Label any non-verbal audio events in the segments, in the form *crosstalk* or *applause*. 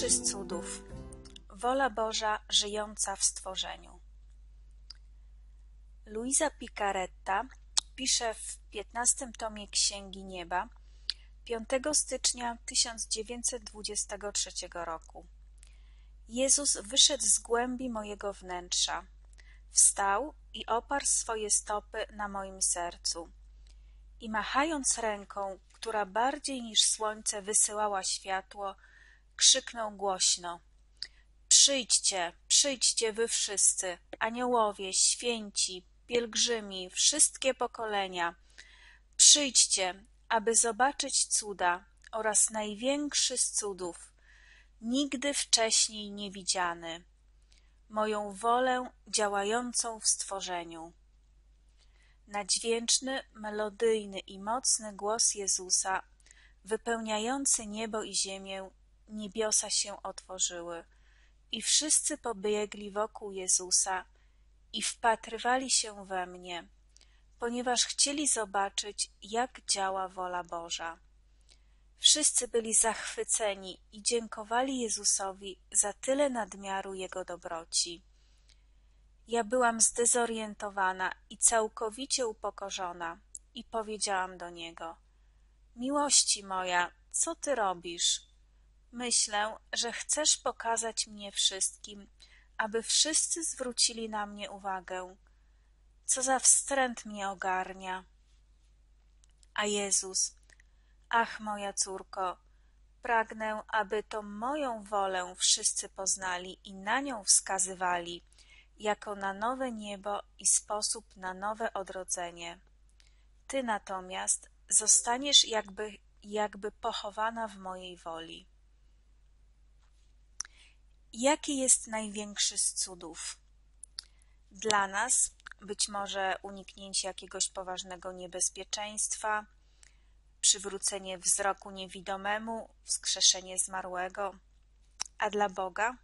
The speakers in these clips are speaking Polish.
Największy z cudów wola Boża żyjąca w stworzeniu. Luisa Picaretta pisze w piętnastym tomie Księgi Nieba 5 stycznia 1923 roku. Jezus wyszedł z głębi mojego wnętrza, wstał i oparł swoje stopy na moim sercu. I machając ręką, która bardziej niż słońce wysyłała światło, krzyknął głośno: Przyjdźcie, przyjdźcie wy wszyscy, aniołowie, święci, pielgrzymi, wszystkie pokolenia. Przyjdźcie, aby zobaczyć cuda oraz największy z cudów, nigdy wcześniej niewidziany, moją wolę działającą w stworzeniu. Na dźwięczny, melodyjny i mocny głos Jezusa, wypełniający niebo i ziemię, niebiosa się otworzyły i wszyscy pobiegli wokół Jezusa i wpatrywali się we mnie, ponieważ chcieli zobaczyć, jak działa wola Boża. Wszyscy byli zachwyceni i dziękowali Jezusowi za tyle nadmiaru Jego dobroci. Ja byłam zdezorientowana i całkowicie upokorzona i powiedziałam do Niego Miłości moja, co Ty robisz? Myślę, że chcesz pokazać mnie wszystkim, aby wszyscy zwrócili na mnie uwagę. Co za wstręt mnie ogarnia. A Jezus, ach moja córko, pragnę, aby to moją wolę wszyscy poznali i na nią wskazywali, jako na nowe niebo i sposób na nowe odrodzenie. Ty natomiast zostaniesz jakby, jakby pochowana w mojej woli. Jaki jest największy z cudów? Dla nas być może uniknięcie jakiegoś poważnego niebezpieczeństwa, przywrócenie wzroku niewidomemu, wskrzeszenie zmarłego, a dla Boga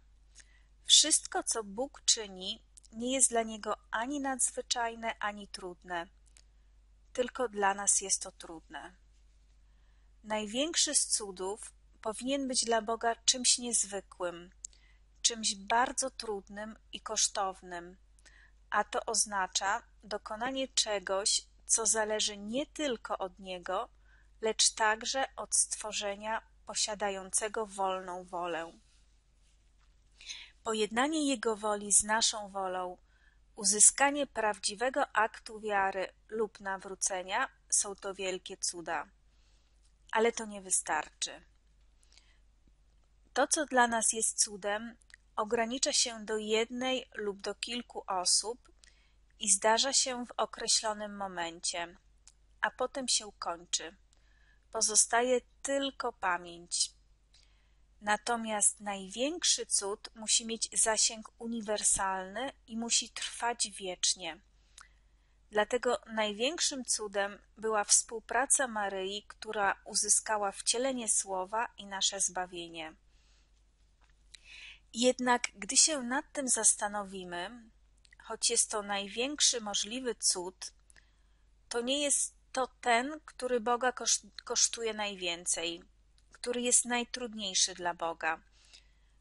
wszystko, co Bóg czyni, nie jest dla Niego ani nadzwyczajne, ani trudne, tylko dla nas jest to trudne. Największy z cudów powinien być dla Boga czymś niezwykłym, czymś bardzo trudnym i kosztownym, a to oznacza dokonanie czegoś, co zależy nie tylko od Niego, lecz także od stworzenia posiadającego wolną wolę. Pojednanie Jego woli z naszą wolą, uzyskanie prawdziwego aktu wiary lub nawrócenia są to wielkie cuda. Ale to nie wystarczy. To, co dla nas jest cudem, ogranicza się do jednej lub do kilku osób i zdarza się w określonym momencie, a potem się kończy. Pozostaje tylko pamięć. Natomiast największy cud musi mieć zasięg uniwersalny i musi trwać wiecznie. Dlatego największym cudem była współpraca Maryi, która uzyskała wcielenie słowa i nasze zbawienie. Jednak gdy się nad tym zastanowimy, choć jest to największy możliwy cud, to nie jest to ten, który Boga kosztuje najwięcej, który jest najtrudniejszy dla Boga,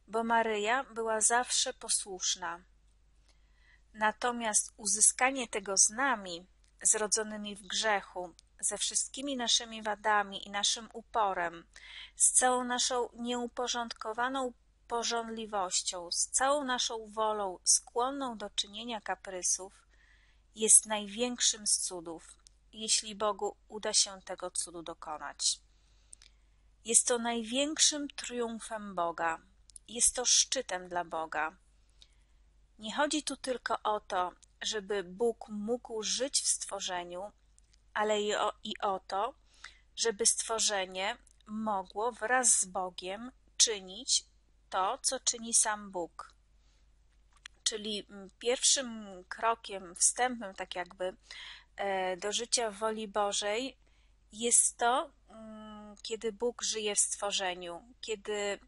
bo Maryja była zawsze posłuszna. Natomiast uzyskanie tego z nami, zrodzonymi w grzechu, ze wszystkimi naszymi wadami i naszym uporem, z całą naszą nieuporządkowaną pożądliwością, z całą naszą wolą skłonną do czynienia kaprysów, jest największym z cudów, jeśli Bogu uda się tego cudu dokonać. Jest to największym triumfem Boga, jest to szczytem dla Boga. Nie chodzi tu tylko o to, żeby Bóg mógł żyć w stworzeniu, ale i o, i o to, żeby stworzenie mogło wraz z Bogiem czynić to, co czyni sam Bóg. Czyli mm, pierwszym krokiem, wstępem, tak jakby, e, do życia w woli Bożej jest to, mm, kiedy Bóg żyje w stworzeniu, kiedy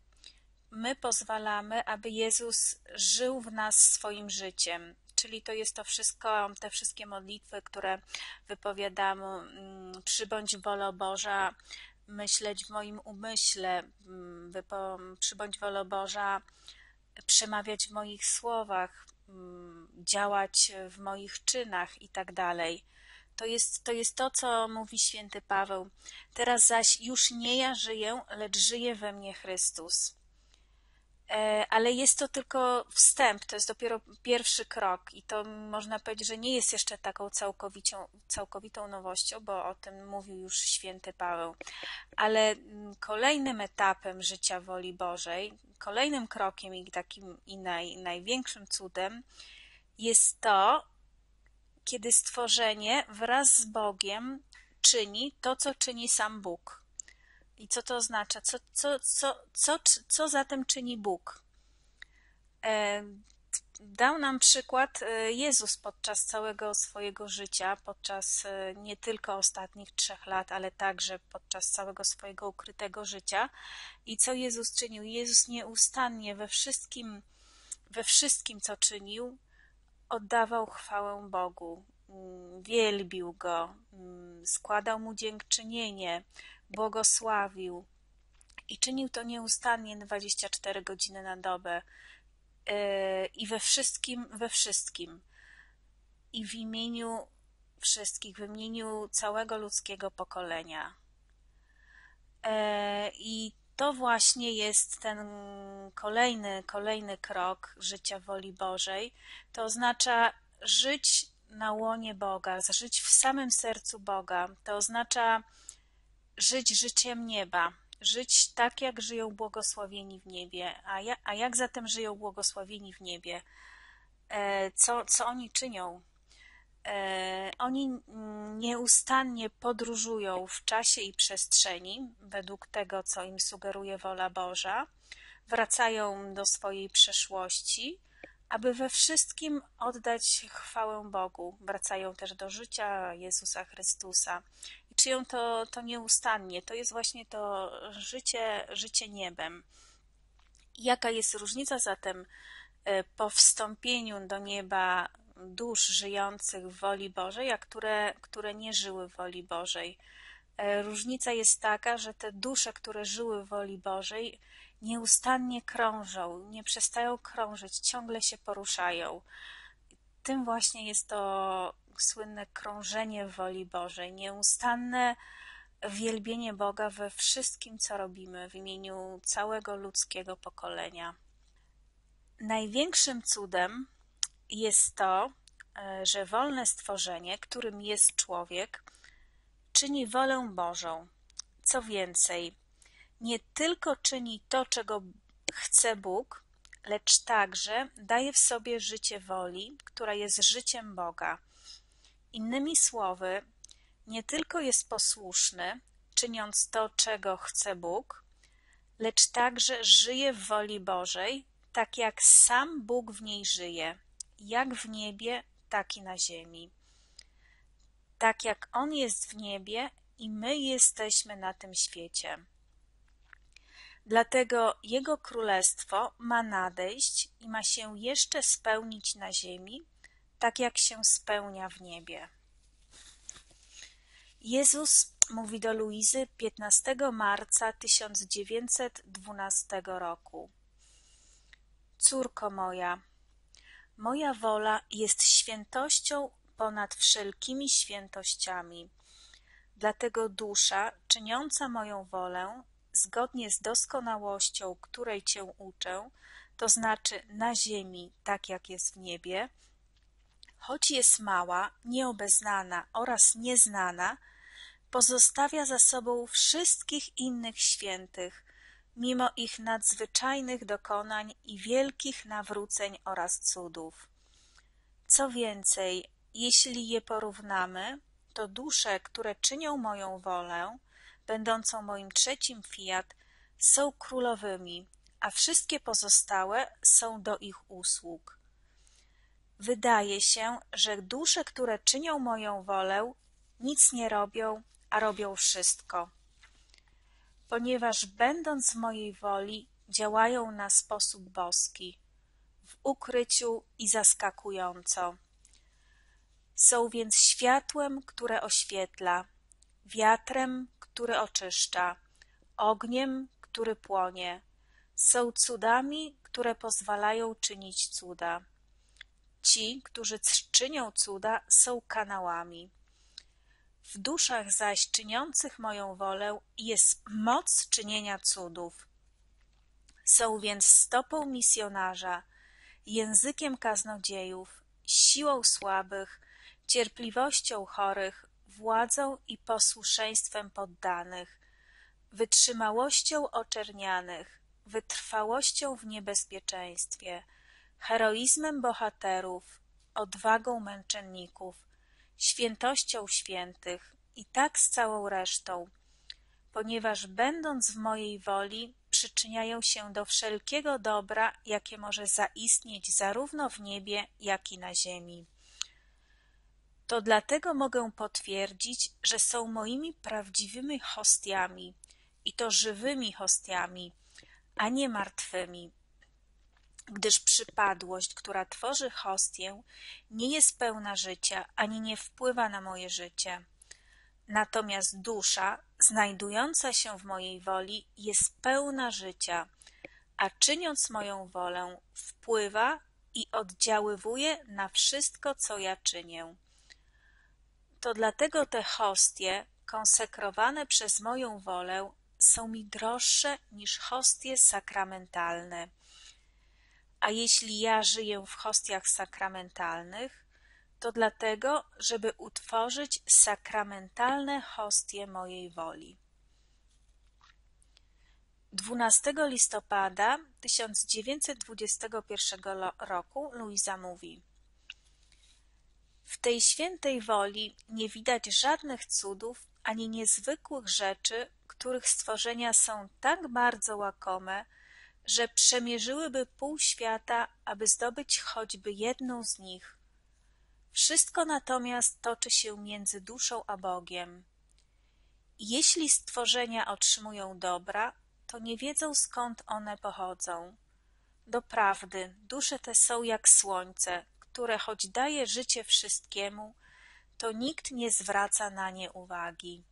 my pozwalamy, aby Jezus żył w nas swoim życiem. Czyli to jest to wszystko, te wszystkie modlitwy, które wypowiadamy, mm, przybądź wola Boża, myśleć w moim umyśle, mm, przybądź wolo Boża, przemawiać w moich słowach, mm, działać w moich czynach i tak dalej. To jest, to jest to, co mówi święty Paweł. Teraz zaś już nie ja żyję, lecz żyje we mnie Chrystus. E, ale jest to tylko wstęp, to jest dopiero pierwszy krok i to można powiedzieć, że nie jest jeszcze taką całkowitą, całkowitą nowością, bo o tym mówił już święty Paweł. Ale mm, kolejnym etapem życia woli Bożej, kolejnym krokiem i takim i naj, największym cudem jest to, kiedy stworzenie wraz z Bogiem czyni to, co czyni sam Bóg. I co to oznacza? Co, co, co, co, co zatem czyni Bóg? E, dał nam przykład e, Jezus podczas całego swojego życia, podczas e, nie tylko ostatnich trzech lat, ale także podczas całego swojego ukrytego życia. I co Jezus czynił? Jezus nieustannie we wszystkim, we wszystkim, co czynił, oddawał chwałę Bogu, mm, wielbił Go, mm, składał Mu dziękczynienie, błogosławił i czynił to nieustannie 24 godziny na dobę e, i we wszystkim, we wszystkim i w imieniu wszystkich, w imieniu całego ludzkiego pokolenia. E, I to właśnie jest ten kolejny, kolejny krok życia woli Bożej. To oznacza żyć na łonie Boga, żyć w samym sercu Boga. To oznacza żyć życiem nieba, żyć tak, jak żyją błogosławieni w niebie. A, ja, a jak zatem żyją błogosławieni w niebie? E, co, co oni czynią? E, oni nieustannie podróżują w czasie i przestrzeni, według tego, co im sugeruje wola Boża, wracają do swojej przeszłości, aby we wszystkim oddać chwałę Bogu. Wracają też do życia Jezusa Chrystusa czyją to, to nieustannie. To jest właśnie to życie, życie niebem. Jaka jest różnica zatem e, po wstąpieniu do nieba dusz żyjących w woli Bożej, a które, które nie żyły w woli Bożej? E, różnica jest taka, że te dusze, które żyły w woli Bożej, nieustannie krążą, nie przestają krążyć, ciągle się poruszają. Tym właśnie jest to słynne krążenie woli Bożej, nieustanne wielbienie Boga we wszystkim, co robimy w imieniu całego ludzkiego pokolenia. Największym cudem jest to, e, że wolne stworzenie, którym jest człowiek, czyni wolę Bożą. Co więcej, nie tylko czyni to, czego chce Bóg, lecz także daje w sobie życie woli, która jest życiem Boga. Innymi słowy, nie tylko jest posłuszny, czyniąc to, czego chce Bóg, lecz także żyje w woli Bożej, tak jak sam Bóg w niej żyje, jak w niebie, tak i na ziemi. Tak jak On jest w niebie i my jesteśmy na tym świecie. Dlatego Jego królestwo ma nadejść i ma się jeszcze spełnić na ziemi, tak jak się spełnia w niebie. Jezus mówi do Luizy 15 marca 1912 roku. Córko moja, moja wola jest świętością ponad wszelkimi świętościami. Dlatego dusza, czyniąca moją wolę, zgodnie z doskonałością, której Cię uczę, to znaczy na ziemi, tak jak jest w niebie, choć jest mała, nieobeznana oraz nieznana, pozostawia za sobą wszystkich innych świętych, mimo ich nadzwyczajnych dokonań i wielkich nawróceń oraz cudów. Co więcej, jeśli je porównamy, to dusze, które czynią moją wolę, będącą moim trzecim fiat, są królowymi, a wszystkie pozostałe są do ich usług. Wydaje się, że dusze, które czynią moją wolę, nic nie robią, a robią wszystko. Ponieważ będąc w mojej woli, działają na sposób boski, w ukryciu i zaskakująco. Są więc światłem, które oświetla, wiatrem, który oczyszcza, ogniem, który płonie, są cudami, które pozwalają czynić cuda. Ci, którzy czynią cuda, są kanałami. W duszach zaś czyniących moją wolę jest moc czynienia cudów. Są więc stopą misjonarza, językiem kaznodziejów, siłą słabych, cierpliwością chorych, władzą i posłuszeństwem poddanych, wytrzymałością oczernianych, wytrwałością w niebezpieczeństwie, heroizmem bohaterów, odwagą męczenników, świętością świętych i tak z całą resztą, ponieważ będąc w mojej woli przyczyniają się do wszelkiego dobra, jakie może zaistnieć zarówno w niebie, jak i na ziemi. To dlatego mogę potwierdzić, że są moimi prawdziwymi hostiami i to żywymi hostiami, a nie martwymi, gdyż przypadłość, która tworzy hostię, nie jest pełna życia ani nie wpływa na moje życie. Natomiast dusza, znajdująca się w mojej woli, jest pełna życia, a czyniąc moją wolę, wpływa i oddziaływuje na wszystko, co ja czynię. To dlatego te hostie, konsekrowane przez moją wolę, są mi droższe niż hostie sakramentalne. A jeśli ja żyję w hostiach sakramentalnych, to dlatego, żeby utworzyć sakramentalne hostie mojej woli. 12 listopada 1921 roku Luisa mówi W tej świętej woli nie widać żadnych cudów ani niezwykłych rzeczy, których stworzenia są tak bardzo łakome, że przemierzyłyby pół świata, aby zdobyć choćby jedną z nich. Wszystko natomiast toczy się między duszą a Bogiem. Jeśli stworzenia otrzymują dobra, to nie wiedzą skąd one pochodzą. Doprawdy, dusze te są jak słońce, które choć daje życie wszystkiemu, to nikt nie zwraca na nie uwagi.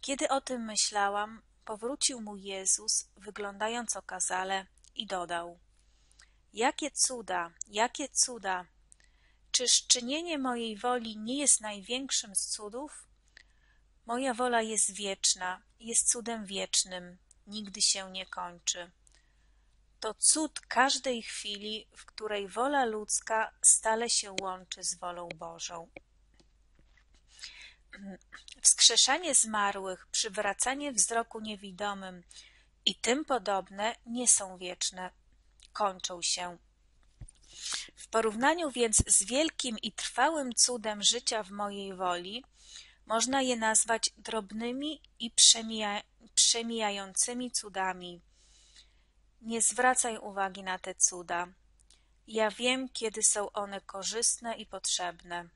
Kiedy o tym myślałam, powrócił mu Jezus, wyglądając okazale, i dodał: Jakie cuda, jakie cuda! Czyż czynienie mojej woli nie jest największym z cudów? Moja wola jest wieczna, jest cudem wiecznym, nigdy się nie kończy. To cud każdej chwili, w której wola ludzka stale się łączy z wolą Bożą. Wskrzeszanie zmarłych, przywracanie wzroku niewidomym i tym podobne nie są wieczne, kończą się. W porównaniu więc z wielkim i trwałym cudem życia w mojej woli, można je nazwać drobnymi i przemija, przemijającymi cudami. Nie zwracaj uwagi na te cuda. Ja wiem, kiedy są one korzystne i potrzebne.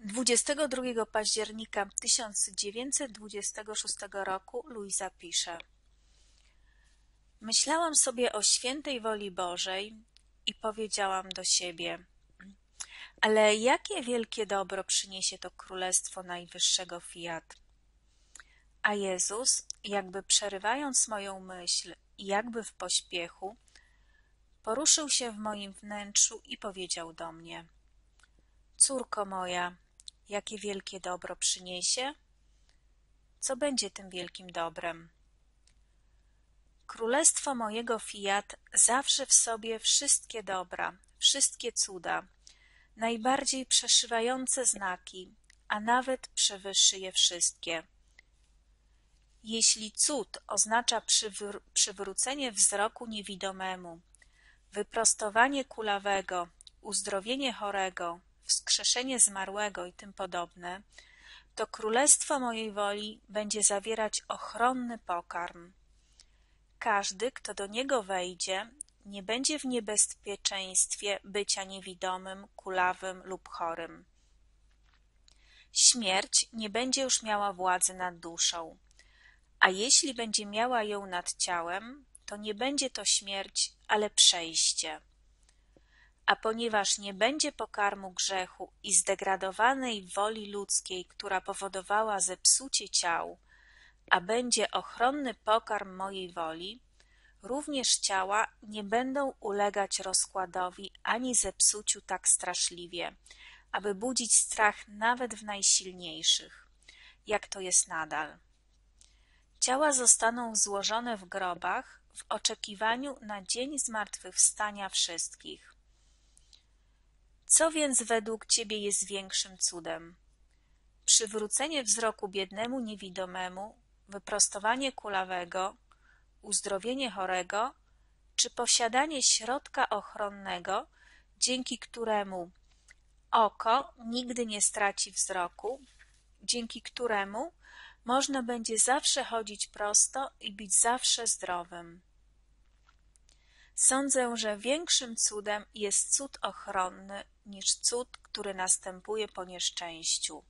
22 października 1926 roku Luisa pisze Myślałam sobie o świętej woli Bożej i powiedziałam do siebie ale jakie wielkie dobro przyniesie to królestwo najwyższego fiat? A Jezus, jakby przerywając moją myśl jakby w pośpiechu, poruszył się w moim wnętrzu i powiedział do mnie Córko moja, jakie wielkie dobro przyniesie? Co będzie tym wielkim dobrem? Królestwo mojego fiat zawsze w sobie wszystkie dobra, wszystkie cuda, najbardziej przeszywające znaki, a nawet przewyższy je wszystkie. Jeśli cud oznacza przywr przywrócenie wzroku niewidomemu, wyprostowanie kulawego, uzdrowienie chorego, wskrzeszenie zmarłego i tym podobne, to królestwo mojej woli będzie zawierać ochronny pokarm. Każdy, kto do niego wejdzie, nie będzie w niebezpieczeństwie bycia niewidomym, kulawym lub chorym. Śmierć nie będzie już miała władzy nad duszą, a jeśli będzie miała ją nad ciałem, to nie będzie to śmierć, ale przejście. A ponieważ nie będzie pokarmu grzechu i zdegradowanej woli ludzkiej, która powodowała zepsucie ciał, a będzie ochronny pokarm mojej woli, również ciała nie będą ulegać rozkładowi ani zepsuciu tak straszliwie, aby budzić strach nawet w najsilniejszych, jak to jest nadal. Ciała zostaną złożone w grobach w oczekiwaniu na dzień zmartwychwstania wszystkich. Co więc według Ciebie jest większym cudem? Przywrócenie wzroku biednemu niewidomemu, wyprostowanie kulawego, uzdrowienie chorego, czy posiadanie środka ochronnego, dzięki któremu oko nigdy nie straci wzroku, dzięki któremu można będzie zawsze chodzić prosto i być zawsze zdrowym. Sądzę, że większym cudem jest cud ochronny niż cud, który następuje po nieszczęściu.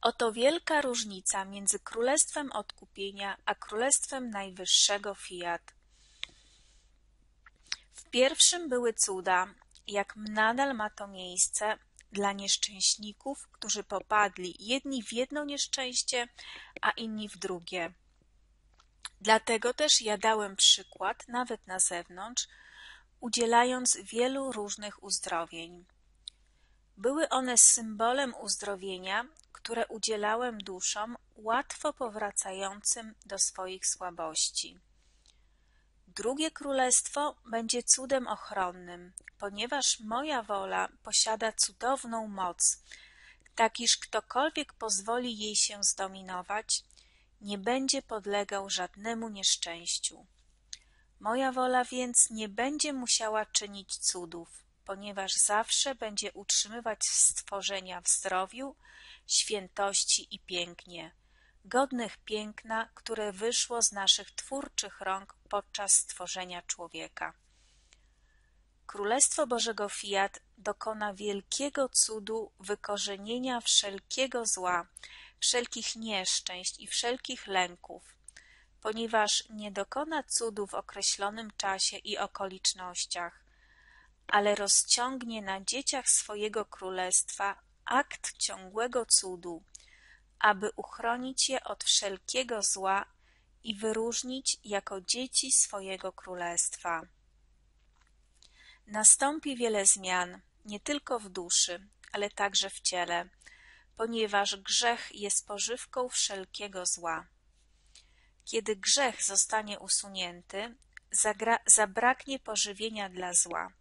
Oto wielka różnica między królestwem odkupienia a królestwem najwyższego fiat. W pierwszym były cuda, jak nadal ma to miejsce dla nieszczęśników, którzy popadli jedni w jedno nieszczęście, a inni w drugie. Dlatego też ja dałem przykład, nawet na zewnątrz, udzielając wielu różnych uzdrowień. Były one symbolem uzdrowienia, które udzielałem duszom łatwo powracającym do swoich słabości. Drugie królestwo będzie cudem ochronnym, ponieważ moja wola posiada cudowną moc, tak iż ktokolwiek pozwoli jej się zdominować, nie będzie podlegał żadnemu nieszczęściu. Moja wola więc nie będzie musiała czynić cudów, ponieważ zawsze będzie utrzymywać stworzenia w zdrowiu, świętości i pięknie, godnych piękna, które wyszło z naszych twórczych rąk podczas stworzenia człowieka. Królestwo Bożego Fiat dokona wielkiego cudu wykorzenienia wszelkiego zła, wszelkich nieszczęść i wszelkich lęków, ponieważ nie dokona cudu w określonym czasie i okolicznościach, ale rozciągnie na dzieciach swojego królestwa akt ciągłego cudu, aby uchronić je od wszelkiego zła i wyróżnić jako dzieci swojego królestwa. Nastąpi wiele zmian, nie tylko w duszy, ale także w ciele, ponieważ grzech jest pożywką wszelkiego zła. Kiedy grzech zostanie usunięty, zabraknie pożywienia dla zła,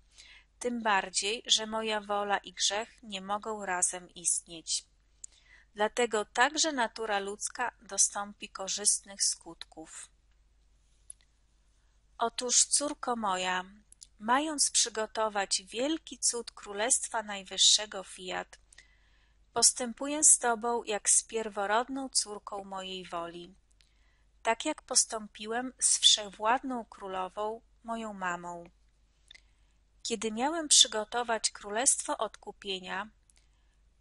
tym bardziej, że moja wola i grzech nie mogą razem istnieć. Dlatego także natura ludzka dostąpi korzystnych skutków. Otóż, córko moja, mając przygotować wielki cud Królestwa Najwyższego Fiat, postępuję z Tobą jak z pierworodną córką mojej woli, tak jak postąpiłem z wszechwładną królową, moją mamą. Kiedy miałem przygotować Królestwo Odkupienia,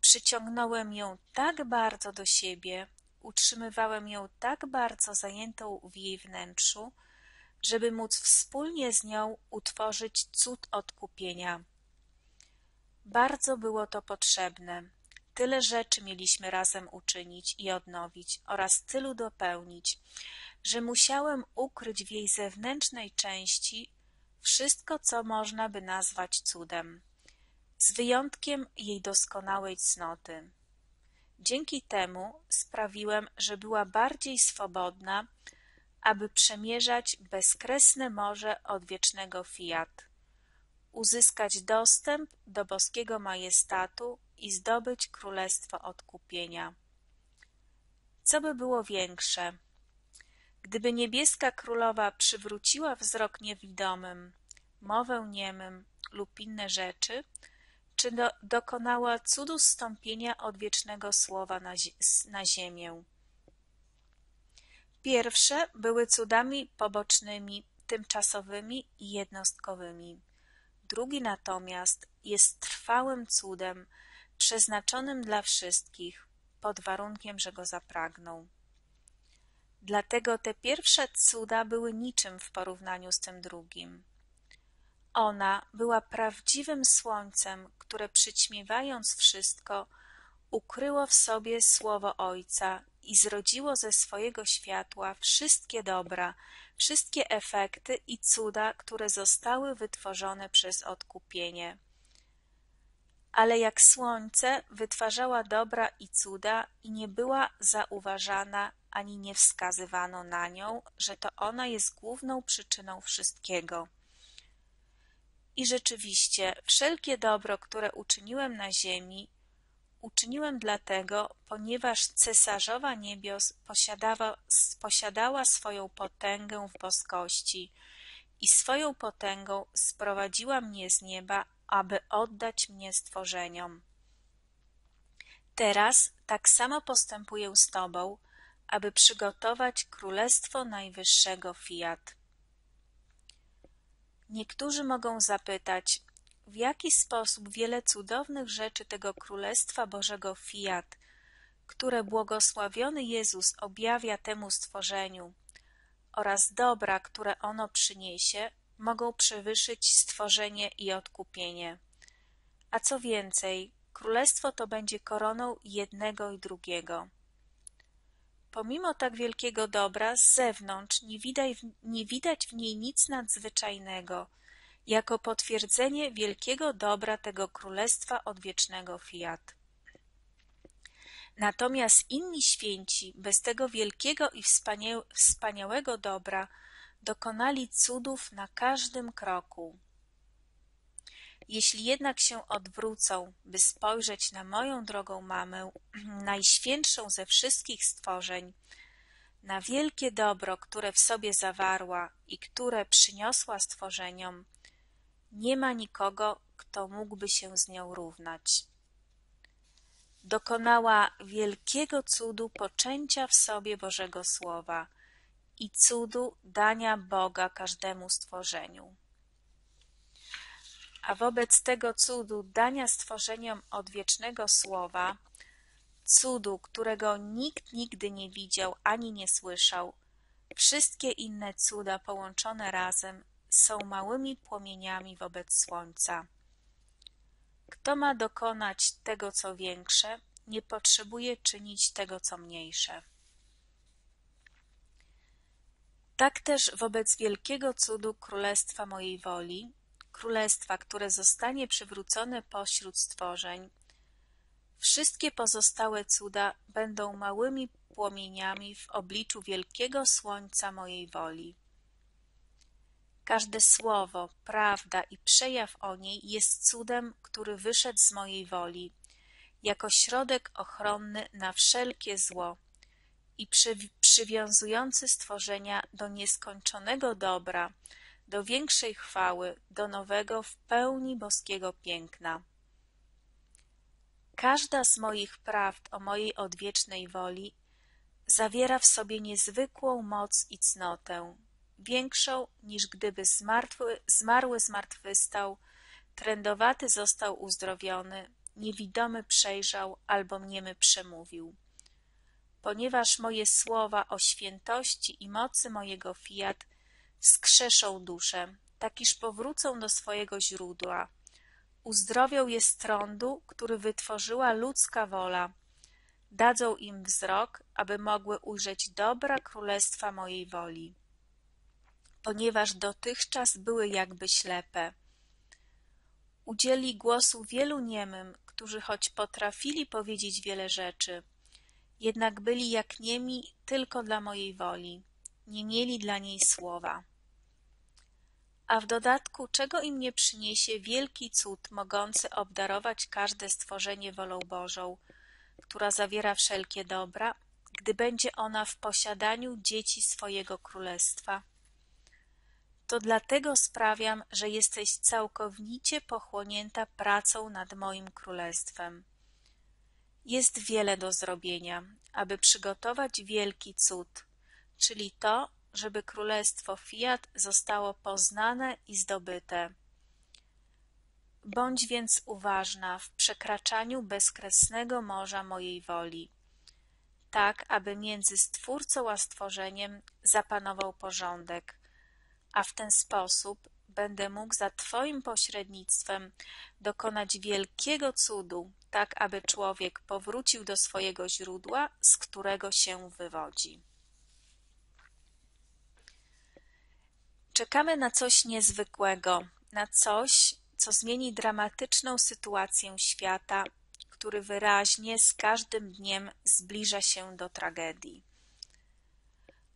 Przyciągnąłem ją tak bardzo do siebie, utrzymywałem ją tak bardzo zajętą w jej wnętrzu, żeby móc wspólnie z nią utworzyć cud odkupienia. Bardzo było to potrzebne. Tyle rzeczy mieliśmy razem uczynić i odnowić oraz tylu dopełnić, że musiałem ukryć w jej zewnętrznej części wszystko, co można by nazwać cudem z wyjątkiem jej doskonałej cnoty. Dzięki temu sprawiłem, że była bardziej swobodna, aby przemierzać bezkresne morze odwiecznego fiat, uzyskać dostęp do boskiego majestatu i zdobyć królestwo odkupienia. Co by było większe? Gdyby niebieska królowa przywróciła wzrok niewidomym, mowę niemym lub inne rzeczy, czy do, dokonała cudu zstąpienia odwiecznego słowa na ziemię. Pierwsze były cudami pobocznymi, tymczasowymi i jednostkowymi. Drugi natomiast jest trwałym cudem, przeznaczonym dla wszystkich, pod warunkiem, że go zapragną. Dlatego te pierwsze cuda były niczym w porównaniu z tym drugim. Ona była prawdziwym słońcem, które przyćmiewając wszystko, ukryło w sobie słowo Ojca i zrodziło ze swojego światła wszystkie dobra, wszystkie efekty i cuda, które zostały wytworzone przez odkupienie. Ale jak słońce wytwarzała dobra i cuda i nie była zauważana ani nie wskazywano na nią, że to ona jest główną przyczyną wszystkiego. I rzeczywiście wszelkie dobro, które uczyniłem na ziemi, uczyniłem dlatego, ponieważ cesarzowa niebios posiadała, posiadała swoją potęgę w boskości i swoją potęgą sprowadziła mnie z nieba, aby oddać mnie stworzeniom. Teraz tak samo postępuję z Tobą, aby przygotować Królestwo Najwyższego Fiat. Niektórzy mogą zapytać, w jaki sposób wiele cudownych rzeczy tego Królestwa Bożego Fiat, które błogosławiony Jezus objawia temu stworzeniu, oraz dobra, które ono przyniesie, mogą przewyższyć stworzenie i odkupienie. A co więcej, królestwo to będzie koroną jednego i drugiego. Pomimo tak wielkiego dobra, z zewnątrz nie widać, nie widać w niej nic nadzwyczajnego, jako potwierdzenie wielkiego dobra tego królestwa odwiecznego fiat. Natomiast inni święci, bez tego wielkiego i wspaniałego dobra, dokonali cudów na każdym kroku. Jeśli jednak się odwrócą, by spojrzeć na moją drogą mamę, *clears throat* najświętszą ze wszystkich stworzeń, na wielkie dobro, które w sobie zawarła i które przyniosła stworzeniom, nie ma nikogo, kto mógłby się z nią równać. Dokonała wielkiego cudu poczęcia w sobie Bożego Słowa i cudu dania Boga każdemu stworzeniu. A wobec tego cudu dania stworzeniom odwiecznego Słowa, cudu, którego nikt nigdy nie widział ani nie słyszał, wszystkie inne cuda połączone razem są małymi płomieniami wobec słońca. Kto ma dokonać tego, co większe, nie potrzebuje czynić tego, co mniejsze. Tak też wobec wielkiego cudu królestwa mojej woli, królestwa, które zostanie przywrócone pośród stworzeń, wszystkie pozostałe cuda będą małymi płomieniami w obliczu wielkiego słońca mojej woli. Każde słowo, prawda i przejaw o niej jest cudem, który wyszedł z mojej woli, jako środek ochronny na wszelkie zło i przy, przywiązujący stworzenia do nieskończonego dobra, do większej chwały, do nowego w pełni boskiego piękna. Każda z moich prawd o mojej odwiecznej woli zawiera w sobie niezwykłą moc i cnotę, większą niż gdyby zmartwy, zmarły zmartwychwstał, trędowaty został uzdrowiony, niewidomy przejrzał albo niemy przemówił. Ponieważ moje słowa o świętości i mocy mojego fiat skrzeszą duszę, tak iż powrócą do swojego źródła. Uzdrowią je z trądu, który wytworzyła ludzka wola. Dadzą im wzrok, aby mogły ujrzeć dobra królestwa mojej woli ponieważ dotychczas były jakby ślepe. Udzieli głosu wielu niemym, którzy choć potrafili powiedzieć wiele rzeczy, jednak byli jak niemi tylko dla mojej woli, nie mieli dla niej słowa. A w dodatku czego im nie przyniesie wielki cud mogący obdarować każde stworzenie wolą Bożą, która zawiera wszelkie dobra, gdy będzie ona w posiadaniu dzieci swojego królestwa? to dlatego sprawiam, że jesteś całkowicie pochłonięta pracą nad moim królestwem. Jest wiele do zrobienia, aby przygotować wielki cud, czyli to, żeby królestwo Fiat zostało poznane i zdobyte. Bądź więc uważna w przekraczaniu bezkresnego morza mojej woli, tak aby między Stwórcą a stworzeniem zapanował porządek, a w ten sposób będę mógł za Twoim pośrednictwem dokonać wielkiego cudu, tak aby człowiek powrócił do swojego źródła, z którego się wywodzi. Czekamy na coś niezwykłego, na coś, co zmieni dramatyczną sytuację świata, który wyraźnie z każdym dniem zbliża się do tragedii.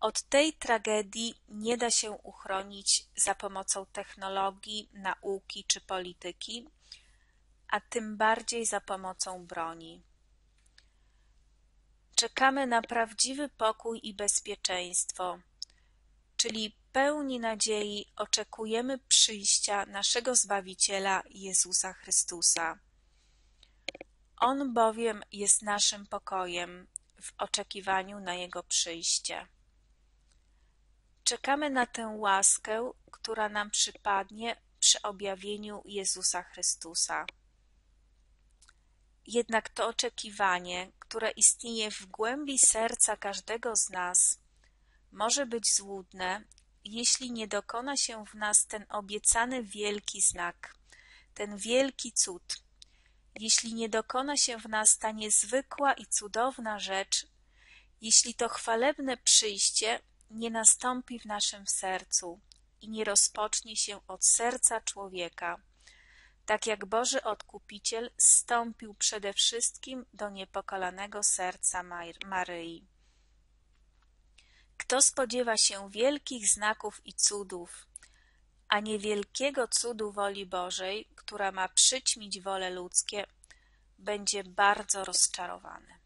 Od tej tragedii nie da się uchronić za pomocą technologii, nauki czy polityki, a tym bardziej za pomocą broni. Czekamy na prawdziwy pokój i bezpieczeństwo, czyli pełni nadziei oczekujemy przyjścia naszego Zbawiciela Jezusa Chrystusa. On bowiem jest naszym pokojem w oczekiwaniu na Jego przyjście. Czekamy na tę łaskę, która nam przypadnie przy objawieniu Jezusa Chrystusa. Jednak to oczekiwanie, które istnieje w głębi serca każdego z nas, może być złudne, jeśli nie dokona się w nas ten obiecany wielki znak, ten wielki cud, jeśli nie dokona się w nas ta niezwykła i cudowna rzecz, jeśli to chwalebne przyjście nie nastąpi w naszym sercu i nie rozpocznie się od serca człowieka, tak jak Boży Odkupiciel stąpił przede wszystkim do niepokalanego serca Maryi. Kto spodziewa się wielkich znaków i cudów, a nie wielkiego cudu woli Bożej, która ma przyćmić wolę ludzkie, będzie bardzo rozczarowany.